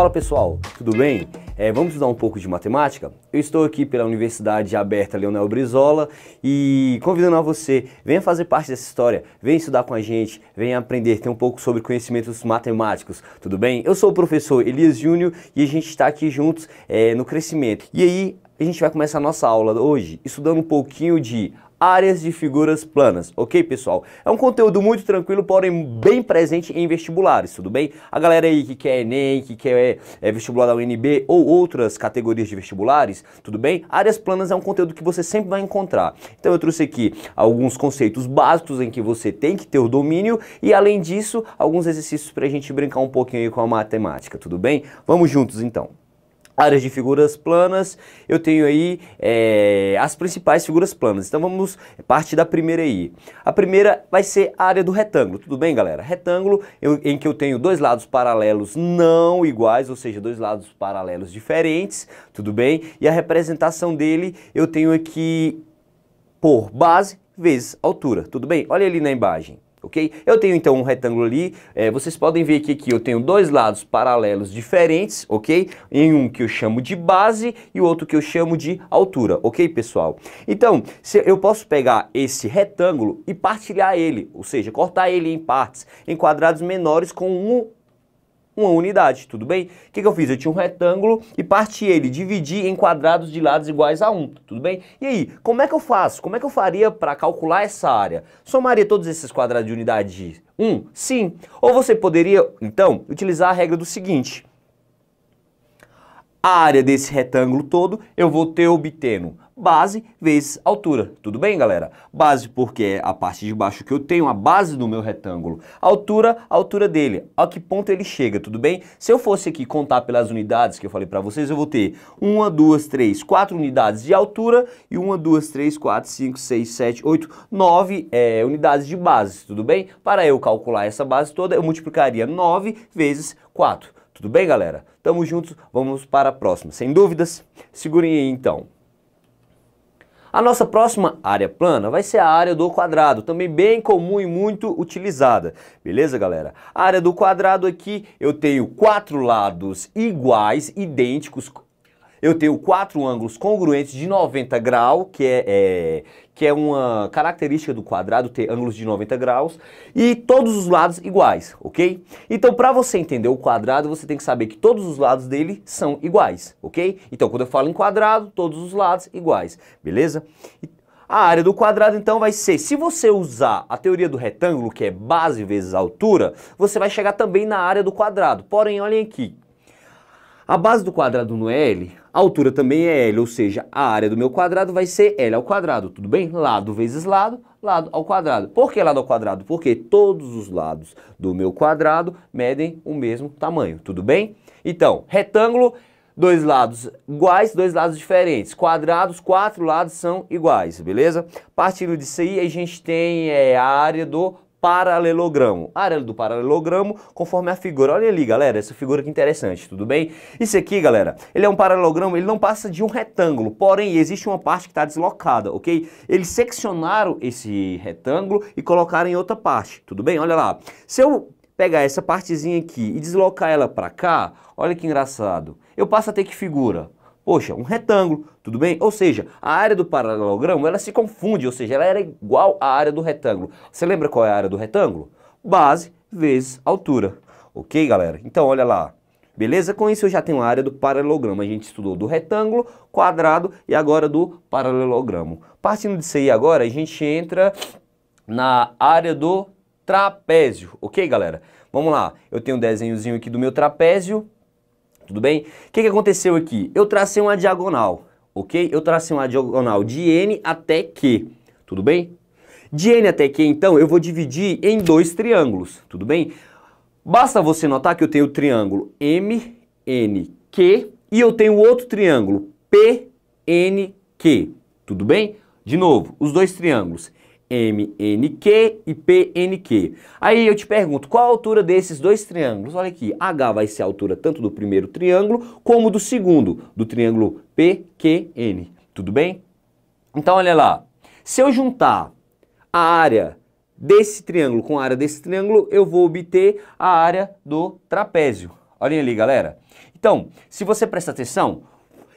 Fala pessoal, tudo bem? É, vamos estudar um pouco de matemática? Eu estou aqui pela Universidade Aberta Leonel Brizola e convidando a você, venha fazer parte dessa história, venha estudar com a gente, venha aprender, ter um pouco sobre conhecimentos matemáticos, tudo bem? Eu sou o professor Elias Júnior e a gente está aqui juntos é, no crescimento. E aí, a gente vai começar a nossa aula hoje estudando um pouquinho de áreas de figuras planas, ok pessoal? É um conteúdo muito tranquilo, porém bem presente em vestibulares, tudo bem? A galera aí que quer Enem, que quer é, vestibular da UNB ou outras categorias de vestibulares, tudo bem? Áreas planas é um conteúdo que você sempre vai encontrar. Então eu trouxe aqui alguns conceitos básicos em que você tem que ter o domínio e além disso, alguns exercícios para a gente brincar um pouquinho aí com a matemática, tudo bem? Vamos juntos então áreas de figuras planas, eu tenho aí é, as principais figuras planas. Então vamos partir da primeira aí. A primeira vai ser a área do retângulo, tudo bem galera? Retângulo eu, em que eu tenho dois lados paralelos não iguais, ou seja, dois lados paralelos diferentes, tudo bem? E a representação dele eu tenho aqui por base vezes altura, tudo bem? Olha ali na imagem ok? Eu tenho então um retângulo ali, é, vocês podem ver que aqui eu tenho dois lados paralelos diferentes, ok? Em um que eu chamo de base e o outro que eu chamo de altura, ok pessoal? Então, eu posso pegar esse retângulo e partilhar ele, ou seja, cortar ele em partes, em quadrados menores com um uma unidade, tudo bem? O que, que eu fiz? Eu tinha um retângulo e parti ele, dividi em quadrados de lados iguais a 1, tudo bem? E aí, como é que eu faço? Como é que eu faria para calcular essa área? Somaria todos esses quadrados de unidade de 1? Sim. Ou você poderia, então, utilizar a regra do seguinte. A área desse retângulo todo eu vou ter obtendo base vezes altura. Tudo bem, galera? Base porque é a parte de baixo que eu tenho, a base do meu retângulo. Altura, altura dele. A que ponto ele chega, tudo bem? Se eu fosse aqui contar pelas unidades que eu falei para vocês, eu vou ter uma, duas, três, quatro unidades de altura e uma, duas, três, quatro, cinco, seis, sete, oito, nove é, unidades de base, tudo bem? Para eu calcular essa base toda, eu multiplicaria 9 vezes 4. Tudo bem, galera? Tamo juntos, vamos para a próxima. Sem dúvidas? Segurem aí então. A nossa próxima área plana vai ser a área do quadrado, também bem comum e muito utilizada. Beleza, galera? A área do quadrado aqui, eu tenho quatro lados iguais, idênticos, eu tenho quatro ângulos congruentes de 90 graus, que é, é, que é uma característica do quadrado, ter ângulos de 90 graus, e todos os lados iguais, ok? Então, para você entender o quadrado, você tem que saber que todos os lados dele são iguais, ok? Então, quando eu falo em quadrado, todos os lados iguais, beleza? A área do quadrado, então, vai ser, se você usar a teoria do retângulo, que é base vezes altura, você vai chegar também na área do quadrado. Porém, olhem aqui, a base do quadrado no L, a altura também é L, ou seja, a área do meu quadrado vai ser L ao quadrado, tudo bem? Lado vezes lado, lado ao quadrado. Por que lado ao quadrado? Porque todos os lados do meu quadrado medem o mesmo tamanho, tudo bem? Então, retângulo, dois lados iguais, dois lados diferentes. Quadrados, quatro lados são iguais, beleza? Partindo disso aí, a gente tem é, a área do paralelogramo. A área do paralelogramo conforme a figura. Olha ali, galera, essa figura que interessante, tudo bem? Isso aqui, galera, ele é um paralelogramo, ele não passa de um retângulo, porém existe uma parte que está deslocada, ok? Eles seccionaram esse retângulo e colocaram em outra parte, tudo bem? Olha lá. Se eu pegar essa partezinha aqui e deslocar ela para cá, olha que engraçado. Eu passo a ter que figura? Poxa, um retângulo, tudo bem? Ou seja, a área do paralelogramo ela se confunde, ou seja, ela era igual à área do retângulo. Você lembra qual é a área do retângulo? Base vezes altura. Ok, galera? Então, olha lá. Beleza? Com isso eu já tenho a área do paralelogramo. A gente estudou do retângulo, quadrado e agora do paralelogramo. Partindo disso aí agora, a gente entra na área do trapézio. Ok, galera? Vamos lá. Eu tenho um desenhozinho aqui do meu trapézio tudo bem? O que, que aconteceu aqui? Eu tracei uma diagonal, ok? Eu tracei uma diagonal de N até Q, tudo bem? De N até Q, então, eu vou dividir em dois triângulos, tudo bem? Basta você notar que eu tenho o triângulo MNQ e eu tenho outro triângulo PNQ, tudo bem? De novo, os dois triângulos MNQ e PNQ. Aí eu te pergunto, qual a altura desses dois triângulos? Olha aqui, H vai ser a altura tanto do primeiro triângulo como do segundo, do triângulo PQN. Tudo bem? Então olha lá, se eu juntar a área desse triângulo com a área desse triângulo, eu vou obter a área do trapézio. Olhem ali, galera. Então, se você prestar atenção,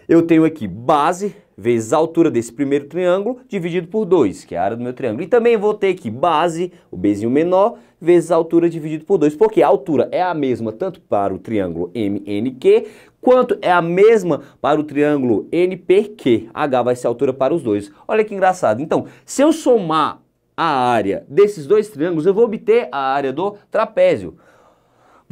eu tenho aqui base vezes a altura desse primeiro triângulo dividido por 2, que é a área do meu triângulo. E também vou ter aqui base, o Bzinho menor, vezes a altura dividido por 2, porque a altura é a mesma tanto para o triângulo MNQ, quanto é a mesma para o triângulo NPQ. H vai ser a altura para os dois. Olha que engraçado. Então, se eu somar a área desses dois triângulos, eu vou obter a área do trapézio.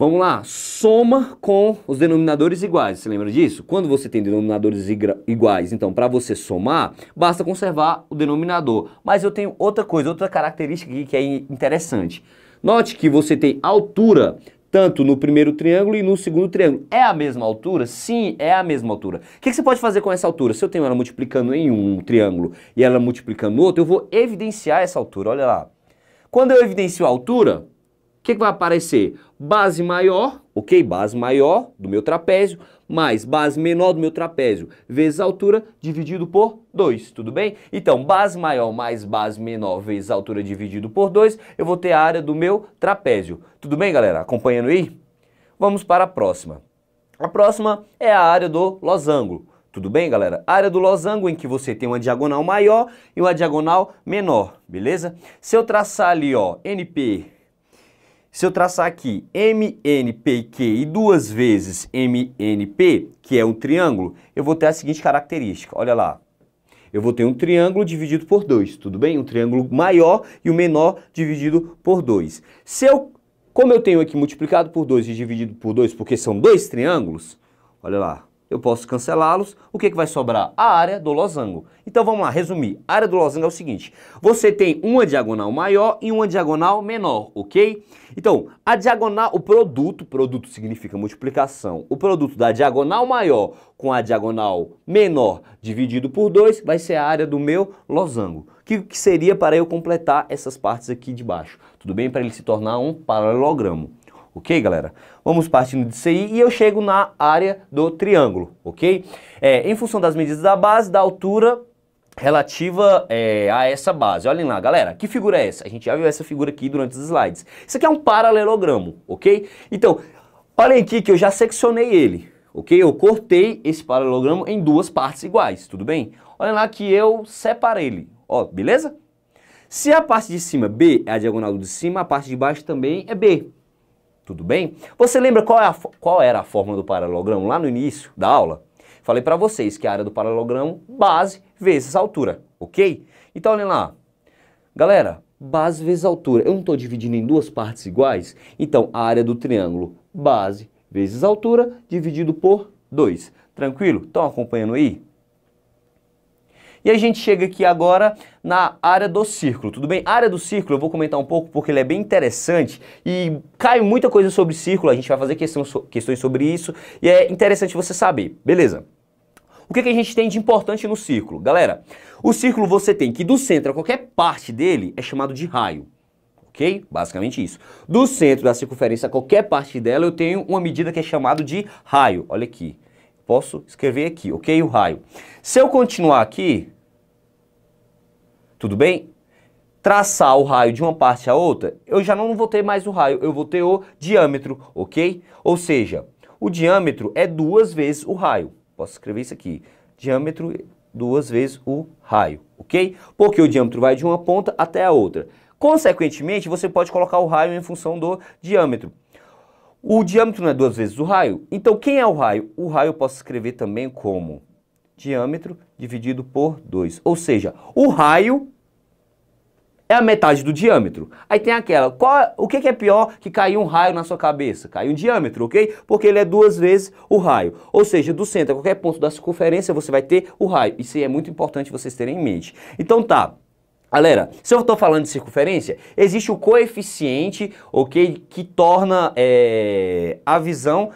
Vamos lá, soma com os denominadores iguais. Você lembra disso? Quando você tem denominadores iguais, então para você somar, basta conservar o denominador. Mas eu tenho outra coisa, outra característica aqui que é interessante. Note que você tem altura tanto no primeiro triângulo e no segundo triângulo. É a mesma altura? Sim, é a mesma altura. O que, você pode fazer com essa altura? Se eu tenho ela multiplicando em um triângulo e ela multiplicando no outro, eu vou evidenciar essa altura. Olha lá. Quando eu evidencio a altura, o que, que vai aparecer? Base maior, ok? Base maior do meu trapézio, mais base menor do meu trapézio, vezes a altura, dividido por 2, tudo bem? Então, base maior mais base menor vezes a altura dividido por 2, eu vou ter a área do meu trapézio. Tudo bem, galera? Acompanhando aí? Vamos para a próxima. A próxima é a área do losango. Tudo bem, galera? Área do losango em que você tem uma diagonal maior e uma diagonal menor, beleza? Se eu traçar ali, ó, NP se eu traçar aqui MNP e Q e duas vezes MNP, que é um triângulo, eu vou ter a seguinte característica. Olha lá. Eu vou ter um triângulo dividido por 2, tudo bem? Um triângulo maior e o um menor dividido por 2. Se eu, como eu tenho aqui multiplicado por 2 e dividido por 2, porque são dois triângulos, olha lá, eu posso cancelá-los, o que, que vai sobrar? A área do losango. Então vamos lá, resumir. A área do losango é o seguinte, você tem uma diagonal maior e uma diagonal menor, ok? Então, a diagonal, o produto, produto significa multiplicação, o produto da diagonal maior com a diagonal menor dividido por 2 vai ser a área do meu losango. O que, que seria para eu completar essas partes aqui de baixo? Tudo bem? Para ele se tornar um paralelogramo. Ok, galera? Vamos partindo disso aí e eu chego na área do triângulo, ok? É, em função das medidas da base, da altura relativa é, a essa base. Olhem lá, galera, que figura é essa? A gente já viu essa figura aqui durante os slides. Isso aqui é um paralelogramo, ok? Então, olhem aqui que eu já seccionei ele, ok? Eu cortei esse paralelogramo em duas partes iguais, tudo bem? Olhem lá que eu separei ele, ó, beleza? Se a parte de cima B é a diagonal de cima, a parte de baixo também é B. Tudo bem? Você lembra qual, é a, qual era a fórmula do paralelogramo lá no início da aula? Falei para vocês que a área do paralelogramo, base vezes altura, ok? Então, olhem lá. Galera, base vezes altura. Eu não estou dividindo em duas partes iguais? Então, a área do triângulo, base vezes altura, dividido por 2. Tranquilo? Estão acompanhando aí? E a gente chega aqui agora na área do círculo, tudo bem? A área do círculo eu vou comentar um pouco porque ele é bem interessante e cai muita coisa sobre círculo, a gente vai fazer questões sobre isso e é interessante você saber, beleza? O que, que a gente tem de importante no círculo? Galera, o círculo você tem que do centro a qualquer parte dele é chamado de raio ok? Basicamente isso. Do centro da circunferência a qualquer parte dela eu tenho uma medida que é chamada de raio. Olha aqui posso escrever aqui, ok? O raio. Se eu continuar aqui, tudo bem? Traçar o raio de uma parte a outra, eu já não vou ter mais o raio, eu vou ter o diâmetro, ok? Ou seja, o diâmetro é duas vezes o raio. Posso escrever isso aqui. Diâmetro duas vezes o raio, ok? Porque o diâmetro vai de uma ponta até a outra. Consequentemente, você pode colocar o raio em função do diâmetro. O diâmetro não é duas vezes o raio? Então, quem é o raio? O raio eu posso escrever também como diâmetro dividido por 2. Ou seja, o raio é a metade do diâmetro. Aí tem aquela, qual, o que, que é pior que cair um raio na sua cabeça? Cair um diâmetro, ok? Porque ele é duas vezes o raio. Ou seja, do centro a qualquer ponto da circunferência você vai ter o raio. Isso é muito importante vocês terem em mente. Então tá, Galera, se eu estou falando de circunferência, existe o coeficiente, ok, que torna é, a visão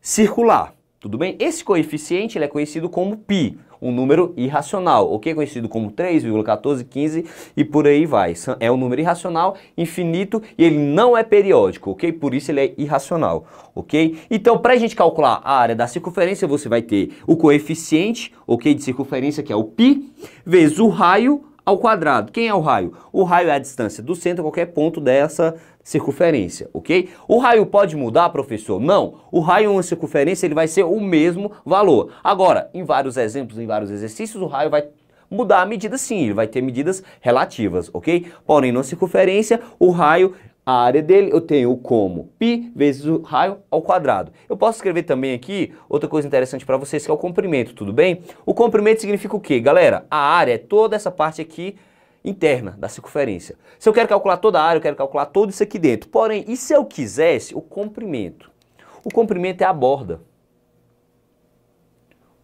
circular, tudo bem? Esse coeficiente ele é conhecido como π, um número irracional, ok? Conhecido como 3,1415 e por aí vai. É um número irracional, infinito e ele não é periódico, ok? Por isso ele é irracional, ok? Então, para a gente calcular a área da circunferência, você vai ter o coeficiente, ok, de circunferência, que é o π, vezes o raio ao quadrado. Quem é o raio? O raio é a distância do centro a qualquer ponto dessa circunferência, ok? O raio pode mudar, professor? Não. O raio em uma circunferência ele vai ser o mesmo valor. Agora, em vários exemplos, em vários exercícios, o raio vai mudar a medida sim, ele vai ter medidas relativas, ok? Porém, na circunferência, o raio a área dele eu tenho como π vezes o raio ao quadrado. Eu posso escrever também aqui outra coisa interessante para vocês que é o comprimento, tudo bem? O comprimento significa o quê? Galera, a área é toda essa parte aqui interna da circunferência. Se eu quero calcular toda a área, eu quero calcular tudo isso aqui dentro. Porém, e se eu quisesse o comprimento? O comprimento é a borda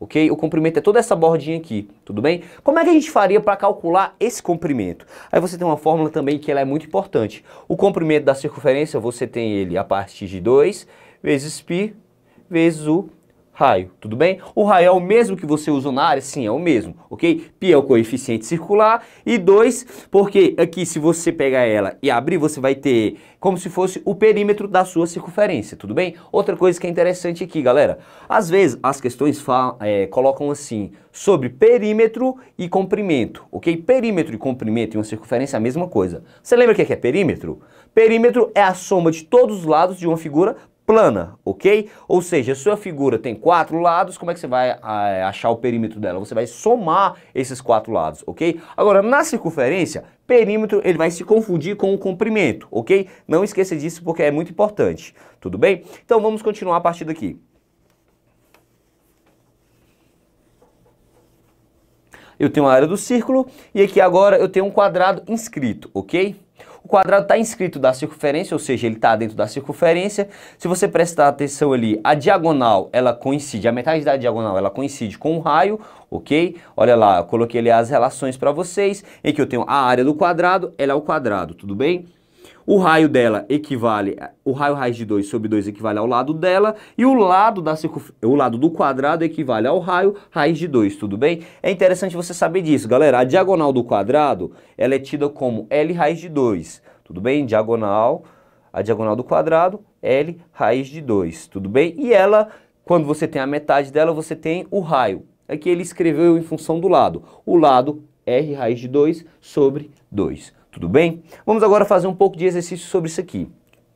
ok? O comprimento é toda essa bordinha aqui, tudo bem? Como é que a gente faria para calcular esse comprimento? Aí você tem uma fórmula também que ela é muito importante. O comprimento da circunferência, você tem ele a partir de 2 vezes π vezes o raio, tudo bem? O raio é o mesmo que você usa na área? Sim, é o mesmo, ok? Π é o coeficiente circular e 2, porque aqui se você pegar ela e abrir, você vai ter como se fosse o perímetro da sua circunferência, tudo bem? Outra coisa que é interessante aqui, galera, às vezes as questões é, colocam assim, sobre perímetro e comprimento, ok? Perímetro e comprimento em uma circunferência é a mesma coisa. Você lembra o que é perímetro? Perímetro é a soma de todos os lados de uma figura plana, ok? Ou seja, sua figura tem quatro lados, como é que você vai a, achar o perímetro dela? Você vai somar esses quatro lados, ok? Agora, na circunferência, perímetro ele vai se confundir com o comprimento, ok? Não esqueça disso porque é muito importante, tudo bem? Então vamos continuar a partir daqui. Eu tenho a área do círculo e aqui agora eu tenho um quadrado inscrito, ok? O quadrado está inscrito da circunferência, ou seja, ele está dentro da circunferência. Se você prestar atenção ali, a diagonal, ela coincide, a metade da diagonal, ela coincide com o raio, ok? Olha lá, eu coloquei ali as relações para vocês, em que eu tenho a área do quadrado, ela é o quadrado, tudo bem? O raio dela equivale, o raio raiz de 2 sobre 2 equivale ao lado dela, e o lado, da o lado do quadrado equivale ao raio raiz de 2, tudo bem? É interessante você saber disso, galera. A diagonal do quadrado, ela é tida como L raiz de 2, tudo bem? Diagonal, a diagonal do quadrado, L raiz de 2, tudo bem? E ela, quando você tem a metade dela, você tem o raio. Aqui ele escreveu em função do lado. O lado R raiz de 2 sobre 2. Tudo bem? Vamos agora fazer um pouco de exercício sobre isso aqui.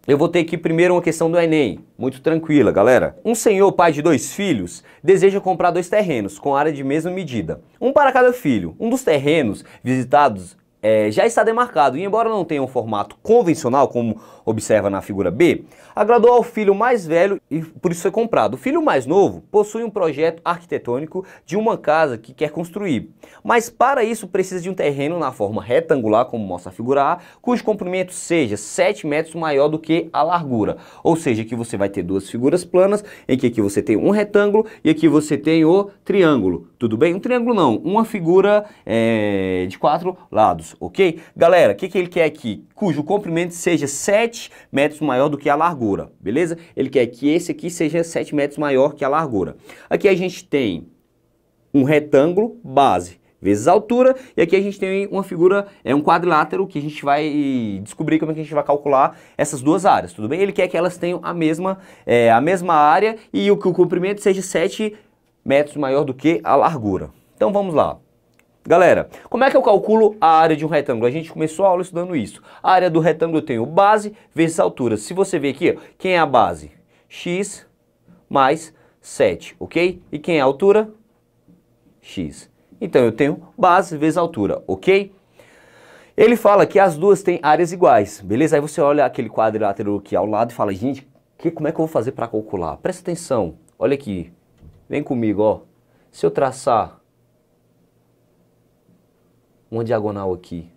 Eu vou ter aqui primeiro uma questão do Enem, muito tranquila, galera. Um senhor, pai de dois filhos, deseja comprar dois terrenos com área de mesma medida, um para cada filho. Um dos terrenos visitados é, já está demarcado e embora não tenha um formato convencional, como observa na figura B, agradou ao filho mais velho e por isso foi comprado. O filho mais novo possui um projeto arquitetônico de uma casa que quer construir, mas para isso precisa de um terreno na forma retangular, como mostra a figura A, cujo comprimento seja 7 metros maior do que a largura. Ou seja, aqui você vai ter duas figuras planas, em que aqui você tem um retângulo e aqui você tem o triângulo. Tudo bem? Um triângulo não, uma figura é, de quatro lados, ok? Galera, o que, que ele quer aqui? Cujo comprimento seja 7 7 metros maior do que a largura, beleza? Ele quer que esse aqui seja 7 metros maior que a largura. Aqui a gente tem um retângulo base vezes altura, e aqui a gente tem uma figura, é um quadrilátero que a gente vai descobrir como é que a gente vai calcular essas duas áreas, tudo bem? Ele quer que elas tenham a mesma, é, a mesma área e o que o comprimento seja 7 metros maior do que a largura. Então vamos lá. Galera, como é que eu calculo a área de um retângulo? A gente começou a aula estudando isso. A área do retângulo eu tenho base vezes altura. Se você ver aqui, quem é a base? x mais 7, ok? E quem é a altura? x. Então eu tenho base vezes altura, ok? Ele fala que as duas têm áreas iguais, beleza? Aí você olha aquele quadrilátero aqui ao lado e fala, gente, que, como é que eu vou fazer para calcular? Presta atenção, olha aqui, vem comigo, ó. Se eu traçar uma diagonal aqui.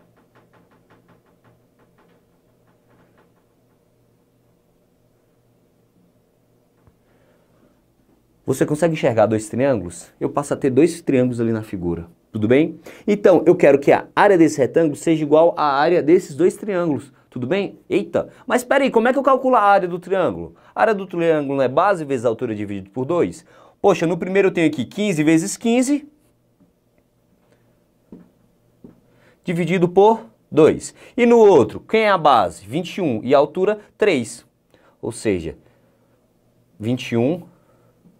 Você consegue enxergar dois triângulos? Eu passo a ter dois triângulos ali na figura. Tudo bem? Então, eu quero que a área desse retângulo seja igual à área desses dois triângulos. Tudo bem? Eita, mas espera aí, como é que eu calculo a área do triângulo? A área do triângulo é base vezes a altura dividido por 2? Poxa, no primeiro eu tenho aqui 15 vezes 15, dividido por 2. E no outro, quem é a base? 21 e a altura 3. Ou seja, 21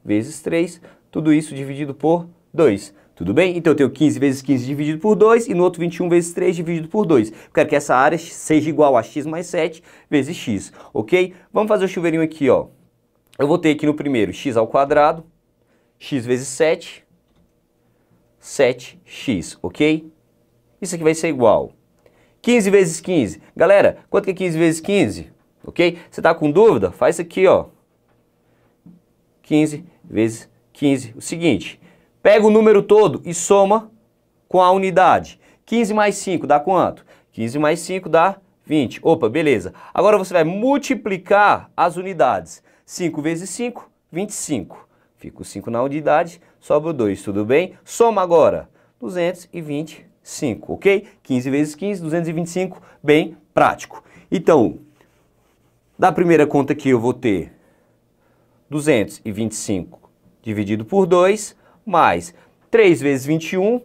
vezes 3, tudo isso dividido por 2. Tudo bem? Então eu tenho 15 vezes 15 dividido por 2 e no outro 21 vezes 3 dividido por 2. Eu quero que essa área seja igual a x mais 7 vezes x, ok? Vamos fazer o chuveirinho aqui, ó. Eu vou ter aqui no primeiro x ao quadrado, x vezes 7, 7x, ok? Isso aqui vai ser igual. 15 vezes 15. Galera, quanto que é 15 vezes 15? Ok? Você está com dúvida? Faz isso aqui, ó. 15 vezes 15. O seguinte, pega o número todo e soma com a unidade. 15 mais 5 dá quanto? 15 mais 5 dá 20. Opa, beleza. Agora você vai multiplicar as unidades. 5 vezes 5, 25. Fica o 5 na unidade, sobra o 2, tudo bem? Soma agora, 225, ok? 15 vezes 15, 225, bem prático. Então, da primeira conta aqui eu vou ter 225 dividido por 2, mais 3 vezes 21,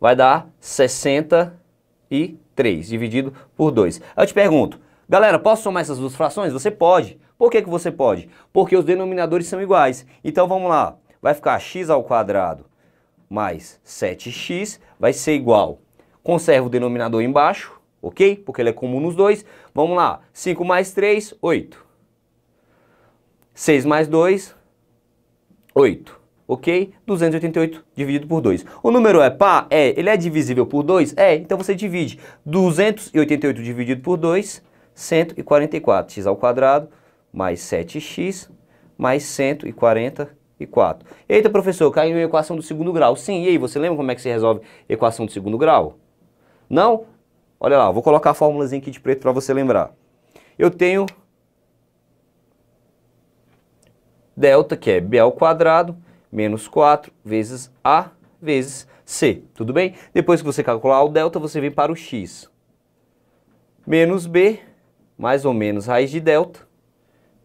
vai dar 63 dividido por 2. Eu te pergunto, galera, posso somar essas duas frações? Você pode. Por que, que você pode? Porque os denominadores são iguais. Então vamos lá, vai ficar x ao quadrado mais 7x vai ser igual. Conserva o denominador embaixo, ok? Porque ele é comum nos dois. Vamos lá, 5 mais 3, 8. 6 mais 2, 8. Ok? 288 dividido por 2. O número é par? É. Ele é divisível por 2? É. Então você divide 288 dividido por 2, 144. x ao quadrado mais 7x mais 144. Eita, professor, caiu em equação do segundo grau. Sim, e aí, você lembra como é que se resolve equação do segundo grau? Não? Olha lá, vou colocar a fórmulazinha aqui de preto para você lembrar. Eu tenho delta, que é b ao quadrado, menos 4 vezes a vezes c, tudo bem? Depois que você calcular o delta, você vem para o x. Menos b, mais ou menos raiz de delta,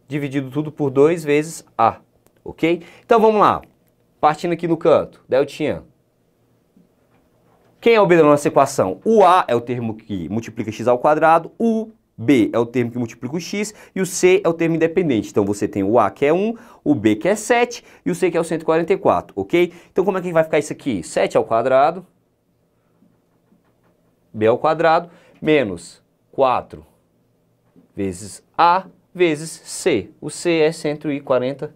dividido tudo por 2 vezes A, ok? Então vamos lá, partindo aqui no canto, deltinha. Quem é o B da nossa equação? O A é o termo que multiplica x ao quadrado, o B é o termo que multiplica o x e o C é o termo independente. Então você tem o A que é 1, o B que é 7 e o C que é o 144, ok? Então como é que vai ficar isso aqui? 7 ao quadrado, B ao quadrado, menos 4 vezes A vezes C. O C é 140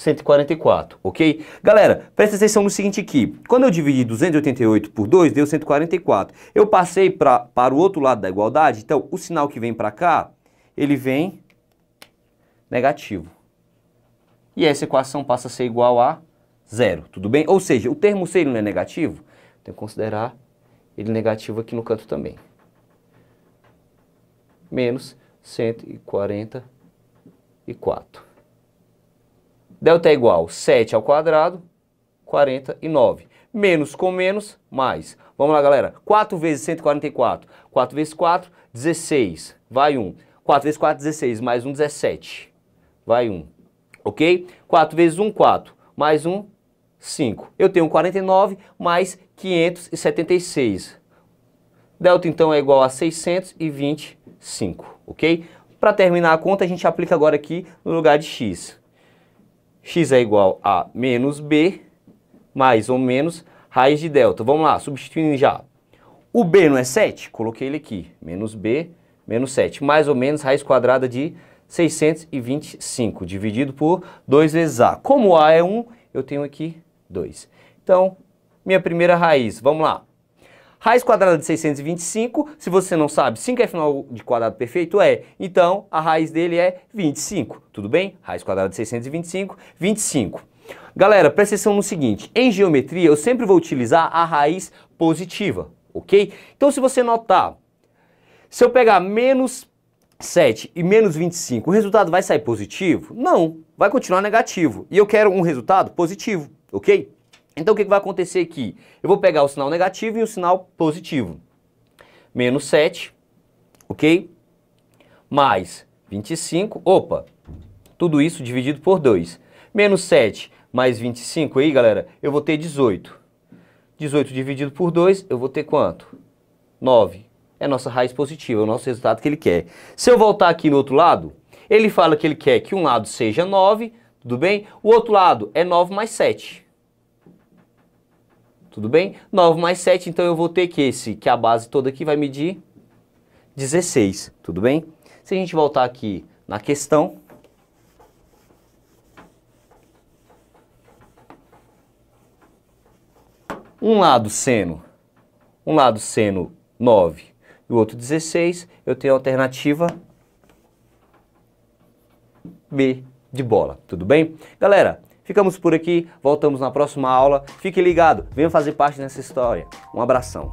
144, ok? Galera, presta atenção no seguinte aqui. Quando eu dividi 288 por 2, deu 144. Eu passei pra, para o outro lado da igualdade, então o sinal que vem para cá, ele vem negativo. E essa equação passa a ser igual a zero, tudo bem? Ou seja, o termo C não é negativo, tem que considerar ele negativo aqui no canto também menos 144. Delta é igual 7 ao quadrado, 49. Menos com menos, mais. Vamos lá, galera. 4 vezes 144. 4 vezes 4, 16. Vai 1. 4 vezes 4, 16. Mais 1, 17. Vai 1. Ok? 4 vezes 1, 4. Mais 1, 5. Eu tenho 49 mais 576. Delta, então, é igual a 620 5, ok? Para terminar a conta, a gente aplica agora aqui no lugar de x. x é igual a menos b, mais ou menos, raiz de delta. Vamos lá, substituindo já. O b não é 7? Coloquei ele aqui. Menos b, menos 7. Mais ou menos, raiz quadrada de 625, dividido por 2 vezes a. Como a é 1, eu tenho aqui 2. Então, minha primeira raiz, vamos lá. Raiz quadrada de 625, se você não sabe, 5 é final de quadrado perfeito? É. Então, a raiz dele é 25, tudo bem? Raiz quadrada de 625, 25. Galera, presta atenção no seguinte, em geometria eu sempre vou utilizar a raiz positiva, ok? Então, se você notar, se eu pegar menos 7 e menos 25, o resultado vai sair positivo? Não, vai continuar negativo. E eu quero um resultado positivo, ok? Então o que, vai acontecer aqui? Eu vou pegar o sinal negativo e o sinal positivo. Menos 7, ok? Mais 25, opa, tudo isso dividido por 2. Menos 7 mais 25 aí, galera, eu vou ter 18. 18 dividido por 2, eu vou ter quanto? 9. É a nossa raiz positiva, é o nosso resultado que ele quer. Se eu voltar aqui no outro lado, ele fala que ele quer que um lado seja 9, tudo bem? O outro lado é 9 mais 7. Tudo bem? 9 mais 7, então eu vou ter que esse, que a base toda aqui vai medir 16, tudo bem? Se a gente voltar aqui na questão, um lado seno, um lado seno 9 e o outro 16, eu tenho a alternativa B de bola, tudo bem? Galera, ficamos por aqui, voltamos na próxima aula. Fique ligado, venha fazer parte dessa história. Um abração.